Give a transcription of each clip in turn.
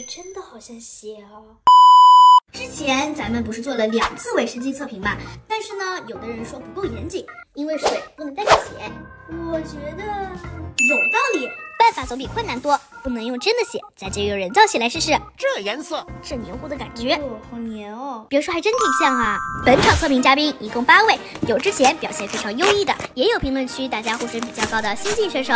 这真的好像血哦。之前咱们不是做了两次卫生巾测评嘛？但是呢，有的人说不够严谨，因为水不能代表血。我觉得有道理，办法总比困难多。不能用真的血，咱就用人造血来试试。这颜色，这黏糊的感觉，哦，好黏哦。别说，还真挺像啊。本场测评嘉宾一共八位，有之前表现非常优异的，也有评论区大家呼声比较高的新晋选手。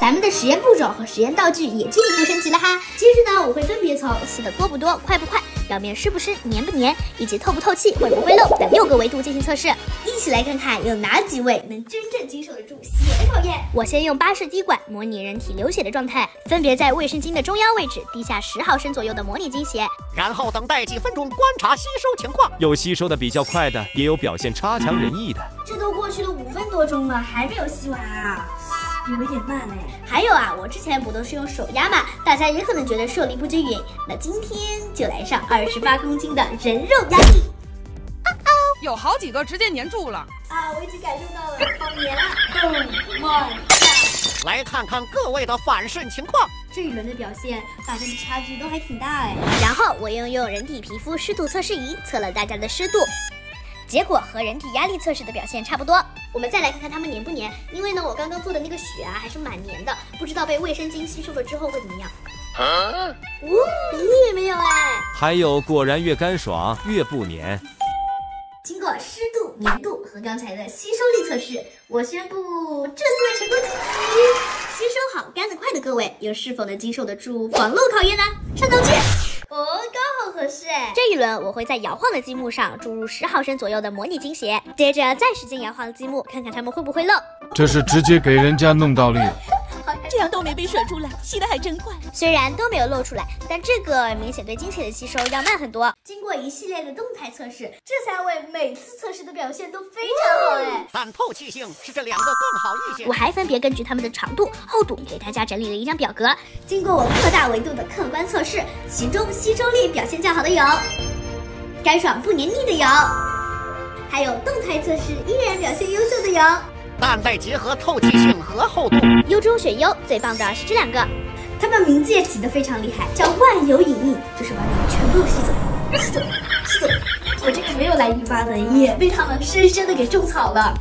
咱们的实验步骤和实验道具也进一步升级了哈。接着呢，我会分别从吸的多不多、快不快、表面湿不湿、黏不黏，以及透不透气、会不会漏等六个维度进行测试。一起来看看有哪几位能真正经受得住血的考验。我先用巴氏滴管模拟人体流血的状态，分别在卫生巾的中央位置滴下十毫升左右的模拟经血，然后等待几分钟观察吸收情况。有吸收的比较快的，也有表现差强人意的。这都过去了五分多钟了，还没有吸完啊。有点慢哎，还有啊，我之前不都是用手压嘛，大家也可能觉得受力不均匀，那今天就来上二十八公斤的人肉压力。有好几个直接粘住了啊！我已经感受到了，好黏啊！Oh my god！来看看各位的反渗情况，这一轮的表现，大家的差距都还挺大哎。然后我又用人体皮肤湿度测试仪测了大家的湿度。结果和人体压力测试的表现差不多。我们再来看看他们粘不刚刚做的那个血啊还是蛮黏的，不知道被卫生巾吸收了之后会怎么样。哦，一粒也没有哎。还有，果然越干爽越不粘。经过湿度、粘度和刚才的吸收力测试，我宣布这次位成功晋级。吸收好、干得快的各位，又是否能经受得住防漏考验呢？上道具。哦，刚好合适哎！这一轮我会在摇晃的积木上注入十毫升左右的模拟精血，接着再使劲摇晃积木，看看它们会不会漏。这是直接给人家弄倒立。这样都没被甩出来，吸的还真快。虽然都没有漏出来，但这个明显对精血的吸收要慢很多。经过一系列的动态测试，这三位每次测试的表现都非常好哎。但透气性是这两个更好一些。我还分别根据它们的长度、厚度给大家整理了一张表格。经过我扩大维度的客观测试，其中吸收力表现较好的有，干爽不黏腻的有，还有动态测试依然表现优秀的有。但再结合透气性和厚度，优中选优，最棒的是这两个，他们名字也起得非常厉害，叫万有引力，就是把你全部吸走，吸走，吸走。我这个没有来姨妈的，也被他们深深的给种草了。